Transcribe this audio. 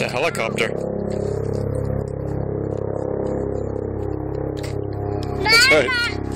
It's a helicopter. That's right.